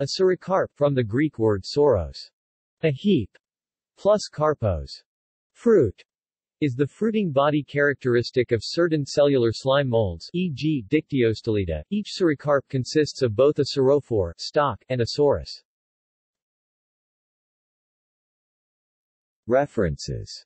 A sorocarp from the Greek word soros, a heap, plus karpos, fruit, is the fruiting body characteristic of certain cellular slime molds, e.g. Dictyosteliida. Each sorocarp consists of both a sorophore stalk and a sorus. References